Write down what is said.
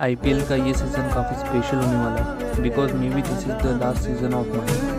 IPL का ये season काफ़ी स्पेशल होने वाला है because may be this is the last season of my